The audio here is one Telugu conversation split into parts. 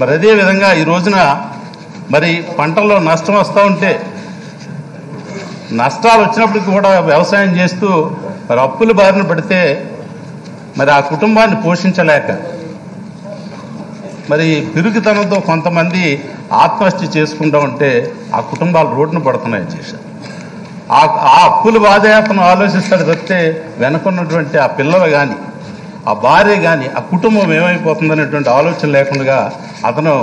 మరి అదే విధంగా ఈ రోజున మరి పంటల్లో నష్టం వస్తూ ఉంటే నష్టాలు వచ్చినప్పటికి కూడా వ్యవసాయం చేస్తూ మరి అప్పుల బారిన పడితే మరి ఆ కుటుంబాన్ని పోషించలేక మరి పిరుగుతనంతో కొంతమంది ఆత్మహత్య చేసుకుంటూ ఉంటే ఆ కుటుంబాలు రోడ్డున పడుతున్నాయి చేశారు. ఆ ఆ అప్పుల బాధయాతను ఆలోచిస్తాడు తప్పితే వెనకున్నటువంటి ఆ పిల్లలు కానీ ఆ భార్య కానీ ఆ కుటుంబం ఏమైపోతుందనేటువంటి ఆలోచన లేకుండా అతను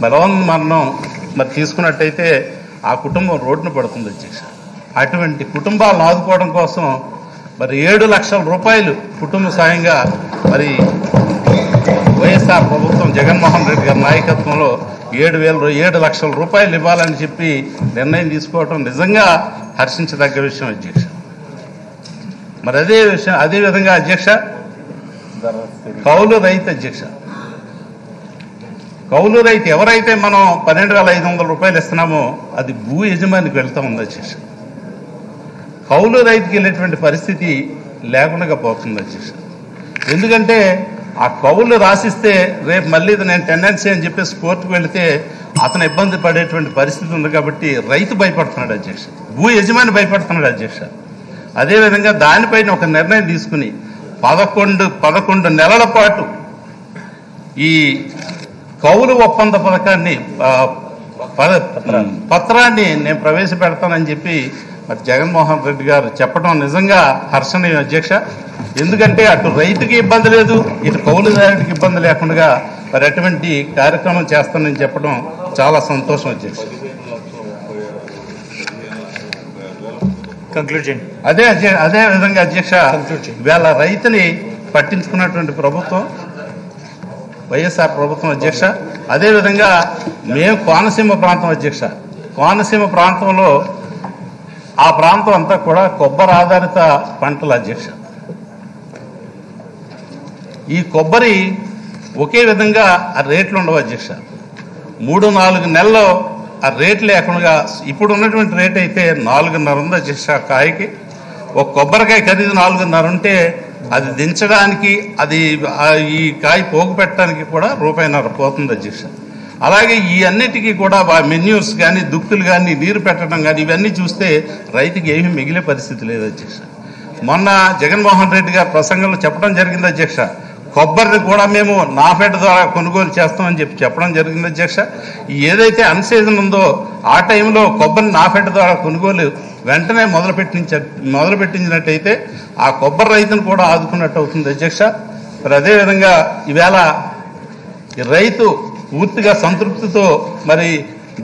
బలవంత మరణం మరి తీసుకున్నట్టయితే ఆ కుటుంబం రోడ్డున పడుతుంది వచ్చేసి అటువంటి కుటుంబాలను ఆదుకోవడం కోసం మరి ఏడు లక్షల రూపాయలు కుటుంబ సాయంగా మరి వైఎస్ఆర్ ప్రభుత్వం జగన్మోహన్ రెడ్డి గారి నాయకత్వంలో ఏడు వేల ఏడు లక్షల రూపాయలు ఇవ్వాలని చెప్పి నిర్ణయం తీసుకోవడం నిజంగా హర్షించదగ్గ విషయం అధ్యక్ష. మరి అదే విషయం అదే విధంగా అధ్యక్ష కౌలు రైతు అధ్యక్ష. కౌలు రైతు ఎవరైతే మనం పన్నెండు వేల ఐదు వందల రూపాయలు ఇస్తున్నామో అది భూ యజమానికి వెళ్తా ఉంది అధ్యక్ష. కౌలు రైతుకి వెళ్ళేటువంటి పరిస్థితి లేకుండా పోతుంది అధ్యక్ష. ఎందుకంటే ఆ కవులు రాసిస్తే రేపు మళ్ళీ ఇది నేను టెండెన్సీ అని చెప్పేసి కోర్టుకు వెళితే అతను ఇబ్బంది పడేటువంటి పరిస్థితి ఉంది కాబట్టి రైతు భయపడుతున్నాడు అధ్యక్ష. భూ యజమాని భయపడుతున్నాడు అధ్యక్ష. అదేవిధంగా దానిపైన ఒక నిర్ణయం తీసుకుని పదకొండు పదకొండు నెలల పాటు ఈ కౌలు ఒప్పంద పథకాన్ని పద- పత్రాన్ని నేను ప్రవేశపెడతానని చెప్పి మరి జగన్మోహన్ రెడ్డి గారు చెప్పడం నిజంగా హర్షణీయం అధ్యక్ష. ఎందుకంటే అటు రైతుకి ఇబ్బంది లేదు ఇటు కౌలుదారుడికి ఇబ్బంది లేకుండా మరి అటువంటి కార్యక్రమం చేస్తానని చెప్పడం చాలా సంతోషం అధ్యక్ష. అదే అదే విధంగా అధ్యక్ష. వేళ రైతుని పట్టించుకున్నటువంటి ప్రభుత్వం వైఎస్ఆర్ ప్రభుత్వం అధ్యక్ష. అదేవిధంగా మేము కోనసీమ ప్రాంతం అధ్యక్ష. కోనసీమ ప్రాంతంలో ఆ ప్రాంతం అంతా కూడా కొబ్బరి ఆధారిత పంటల అధ్యక్ష. ఈ కొబ్బరి ఒకే విధంగా ఆ రేట్లు ఉండవు అధ్యక్ష. మూడు నాలుగు నెలల్లో ఆ రేట్ లేకుండా ఇప్పుడు ఉన్నటువంటి రేట్ అయితే నాలుగున్నర ఉంది అధ్యక్ష కాయకి. ఒక కొబ్బరికాయ ఖరీదు నాలుగున్నర ఉంటే అది దించడానికి అది ఈ కాయ పోగు పెట్టడానికి కూడా రూపాయిన్నర పోతుంది అధ్యక్ష. అలాగే ఈ అన్నిటికీ కూడా మెన్యూర్స్ కానీ దుక్కులు కానీ నీరు పెట్టడం కానీ ఇవన్నీ చూస్తే రైతుకి ఏమీ మిగిలే పరిస్థితి లేదు అధ్యక్ష. మొన్న జగన్మోహన్ రెడ్డి గారు ప్రసంగంలో చెప్పడం జరిగింది అధ్యక్ష. కొబ్బరిని కూడా మేము నాఫెడ్ ద్వారా కొనుగోలు చేస్తామని చెప్పి చెప్పడం జరిగింది అధ్యక్ష. ఏదైతే అన్సీజన్ ఉందో ఆ టైంలో కొబ్బరిని నాఫెడ్ ద్వారా కొనుగోలు వెంటనే మొదలుపెట్టించ మొదలుపెట్టించినట్టయితే ఆ కొబ్బరి రైతును కూడా ఆదుకున్నట్టు అవుతుంది అధ్యక్ష. మరి అదేవిధంగా ఈవేళ రైతు పూర్తిగా సంతృప్తితో మరి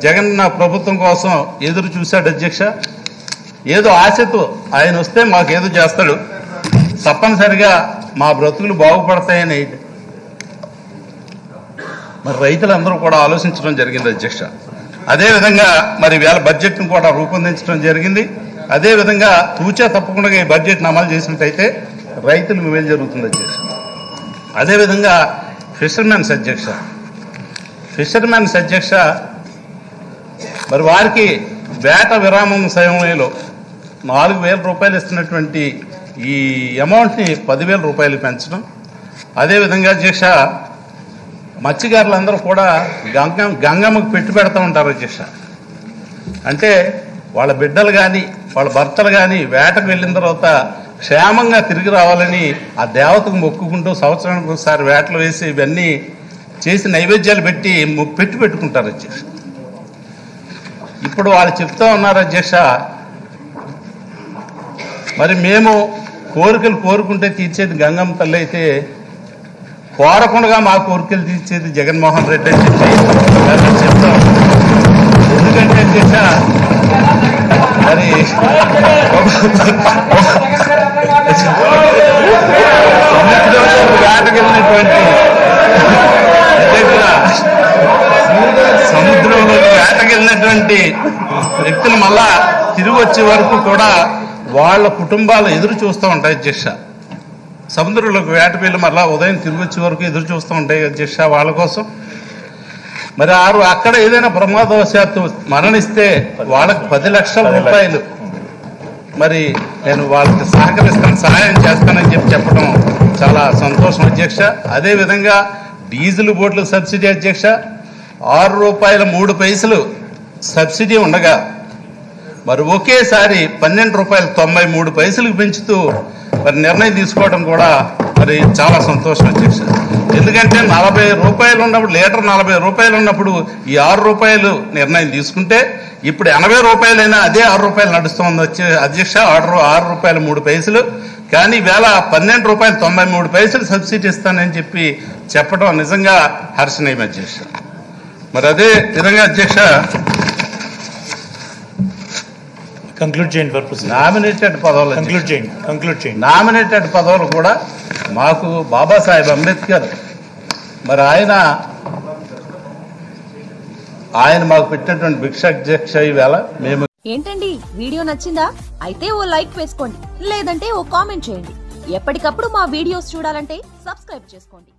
జగన్ ప్రభుత్వం కోసం ఎదురు చూశాడు అధ్యక్ష. ఏదో ఆశతో ఆయన వస్తే మాకేదో చేస్తాడు. తప్పనిసరిగా మా బ్రతుకులు బాగుపడతాయని మరి రైతులందరూ కూడా ఆలోచించడం జరిగింది అధ్యక్ష. అదేవిధంగా మరి వేళ బడ్జెట్ను కూడా రూపొందించడం జరిగింది. అదేవిధంగా తూచా తప్పకుండా ఈ బడ్జెట్ను అమలు చేసినట్టయితే రైతులకు మేలు జరుగుతుంది అధ్యక్ష. అదేవిధంగా ఫిషర్మెన్స్ అధ్యక్ష. ఫిషర్మెన్స్ అధ్యక్ష మరి వారికి వేట విరామం సమయంలో నాలుగు వేల రూపాయలు ఇస్తున్నటువంటి ఈ అమౌంట్ని పదివేల రూపాయలు పెంచడం. అదేవిధంగా అధ్యక్ష మత్స్యకారులందరూ కూడా గంగ గంగమ్మకు పెట్టి పెడతా ఉంటారు అధ్యక్ష అంటే వాళ్ళ బిడ్డలు కానీ వాళ్ళ భర్తలు కానీ వేటకు వెళ్ళిన తర్వాత క్షేమంగా తిరిగి రావాలని ఆ దేవతకు మొక్కుకుంటూ సంవత్సరానికి ఒకసారి వేటలు వేసి ఇవన్నీ చేసి నైవేద్యాలు పెట్టి పెట్టి పెట్టుకుంటారు అధ్యక్ష. ఇప్పుడు వాళ్ళు చెప్తా ఉన్నారు అధ్యక్ష మరి మేము కోరికలు కోరుకుంటే తీర్చేది గంగమ్మ తల్లి అయితే కోరకుండా మా కోరికలు తీర్చేది జగన్మోహన్ రెడ్డి అని చెప్పి చెప్తాం ఎందుకంటే అధ్యక్ష మరి వచ్చే వరకు కూడా వాళ్ళ కుటుంబాలు ఎదురు చూస్తూ ఉంటాయి అధ్యక్ష సముద్రంలోకి వేట వెళ్ళి మళ్ళా ఉదయం తిరిగి వచ్చే వరకు ఎదురు చూస్తూ ఉంటాయి అధ్యక్ష వాళ్ళ కోసం. మరి ఆరు అక్కడ ఏదైనా ప్రమాదవశాత్తు మరణిస్తే వాళ్ళకి పది లక్షల రూపాయలు. మరి నేను వాళ్ళకి సహకరిస్తాను సహాయం చేస్తానని చెప్పి చెప్పడం చాలా సంతోషం అధ్యక్ష. అదేవిధంగా డీజిల్ బోట్లకు సబ్సిడీ అధ్యక్ష. ఆరు రూపాయల మూడు పైసలు సబ్సిడీ ఉండగా మరి ఒకేసారి పన్నెండు రూపాయలు తొంభై మూడు పైసలకు పెంచుతూ మరి నిర్ణయం తీసుకోవడం కూడా మరి చాలా సంతోషం వచ్చేసి ఎందుకంటే నలభై రూపాయలు ఉన్నప్పుడు లీటర్ నలభై రూపాయలు ఉన్నప్పుడు ఈ ఆరు రూపాయలు నిర్ణయం తీసుకుంటే ఇప్పుడు ఎనభై రూపాయలైనా అదే ఆరు రూపాయలు నడుస్తుంది వచ్చే అధ్యక్ష. ఆరు ఆరు రూపాయలు మూడు పైసలు. కానీ వేళ పన్నెండు రూపాయలు తొంభై మూడు పైసలు సబ్సిడీ ఇస్తానని చెప్పి చెప్పడం నిజంగా హర్షణీయం అధ్యక్ష. మరి అదే విధంగా అధ్యక్ష కంక్లూడ్ చేయండి పర్పస్ నామినేటెడ్ పదవులు. కంక్లూడ్ చేయండి కంక్లూడ్ చేయండి. నామినేటెడ్ పదవులు కూడా మాకు బాబాసాహెబ్ అంబేద్కర్. మరి ఆయన ఆయన మాకు పెట్టినటువంటి భిక్ష అధ్యక్ష ఈవేళ మేము ఏంటండి? వీడియో నచ్చిందా? అయితే ఓ లైక్ వేసుకోండి. లేదంటే ఓ కామెంట్ చేయండి. ఎప్పటికప్పుడు మా వీడియోస్ చూడాలంటే సబ్స్క్రైబ్ చేసుకోండి.